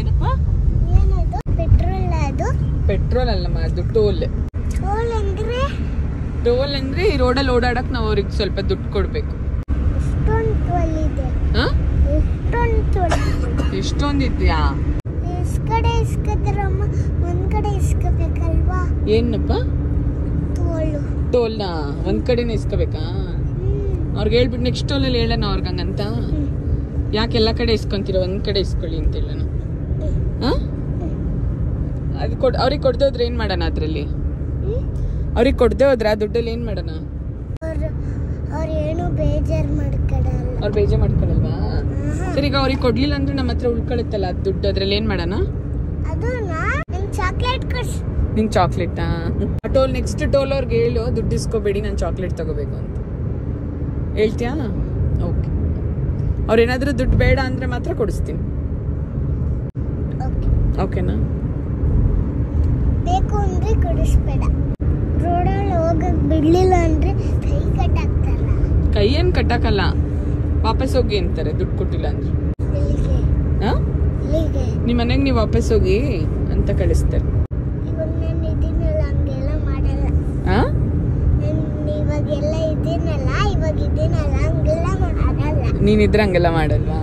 ಏನಪ್ಪ? ಪೆಟ್ರೋಲ್ ಅದು. ಪೆಟ್ರೋಲ್ ಅಲ್ಲಮ್ಮ ಅದು ಟೋಲ್. ಟೋಲ್ ಅಂದ್ರೆ? ಟೋಲ್ ಅಂದ್ರೆ ಈ ರೋಡಲ್ಲಿ ಓಡಾಡಕ್ ನಾವು ಅವ್ರಿಗೆ ಸ್ವಲ್ಪ ದುಡ್ಡು ಕೊಡ್ಬೇಕು. ಎಷ್ಟೊಂದು ಇಸ್ ಕಡೆ ಇಸ್ಕದ್ರಮ್ಮ? ಒಂದ್ ಕಡೆ ಇಸ್ಕೋಬೇಕಲ್ವಾ? ಏನಪ್ಪ? ಟೋಲು. ಟೋಲ್ನ? ಒಂದ್ ಕಡೆನೇ ಇಸ್ಕೋಬೇಕಾ? ಅವ್ರಿಗೆ ಹೇಳ್ಬಿಟ್ಟು ನೆಕ್ಸ್ಟ್ ಟೋಲಲ್ಲಿ ಹೇಳೋಣ ಅವ್ರಿಗೆ ಹಂಗಂತ. ಹ್ಮ್. ಯಾಕೆ ಎಲ್ಲ ಕಡೆ ಇಸ್ಕೊಂತೀರ ಒಂದ್ ಕಡೆ ಇಸ್ಕೊಳ್ಳಿ ಅಂತ ಹೇಳೋಣ. ಅದು ಕೊಡ್ ಅವ್ರಿಗೆ ಕೊಡ್ದೆ ಹೋದ್ರೆ ಏನ್ ಮಾಡೋಣ ಅದ್ರಲ್ಲಿ? ಅವ್ರಿಗೆ ಕೊಡ್ದೆ ಹೋದ್ರೆ ಆ ದುಡ್ಡಲ್ಲಿ ಏನ್ ಮಾಡೋಣ? ಅವ್ರು ಏನು ಬೇಜಾರು ಮಾಡ್ಕೊಡಲ್ಲ ಅವ್ರು ಬೇಜಾರ್ ಮಾಡ್ಕೊಳಲ್ವಾ? ಸರಿ ಈಗ ಅವ್ರಿಗೆ ಕೊಡ್ಲಿಲ್ಲ ಅಂದ್ರೆ ನಮ್ಮ ಹತ್ರ ಉಳ್ಕೊಳುತ್ತಲ್ಲ ಅದ್ ದುಡ್ಡು? ಅದ್ರಲ್ಲಿ ಏನ್ ಮಾಡೋಣ? ಅದು ಚಾಕ್ಲೇಟ್ ಕೊಡ್ಸ್. ನಿಂಗೆ ಚಾಕ್ಲೇಟಾ ಟೋಲ್ ನೆಕ್ಸ್ಟ್ ಟೋಲ್ ಅವ್ರಿಗೆ ಹೇಳು ದುಡ್ಡು ಇಸ್ಕೋಬೇಡಿ ನಾನು ಚಾಕ್ಲೇಟ್ ತಗೋಬೇಕು ಅಂತ. ಹೇಳ್ತೀಯಾ? ಓಕೆ. ಅವ್ರೇನಾದ್ರೂ ದುಡ್ಡು ಬೇಡ ಅಂದ್ರೆ ಮಾತ್ರ ಕೊಡಿಸ್ತೀನಿ. ಓಕೆನಾ? ಬೇಕು ಅಂದ್ರೆ ಕೊಡಿಸ್ಬೇಡ. ರೋಡಲ್ಲಿ ಹೋಗಕ್ ಬಿಡ್ಲಿಲ್ಲ ಅಂದ್ರೆ ಕೈ ಕಟ್ಟಾಕ್ತಾರ ಕೈ ಏನ್ ಕಟ್ಟಾಕಲ್ಲ. ವಾಪಸ್ ಹೋಗಿ ಅಂತಾರೆ ದುಡ್ಡು ಕೊಟ್ಟಿಲ್ಲ ಅಂದ್ರೆ. ನಿಮ್ಮ ಮನೆಗೆ ನೀವು ವಾಪಸ್ ಹೋಗಿ ಅಂತ ಕಳಿಸ್ತಾರೆ. ಇವಾಗ ನಾನು ಇದೀನಲ್ಲ ಹಂಗೆಲ್ಲ ಮಾಡಲ್ಲ. ಹಾ? ನಾನು ಇವಾಗೆಲ್ಲ ಇದೀನಲ್ಲ ಇವಾಗ ಇದೀನಲ್ಲ ಹಂಗೆಲ್ಲ ಮಾಡಲ್ಲ ನೀನಿದ್ರೆ ಹಂಗೆಲ್ಲ ಮಾಡಲ್ವಾ?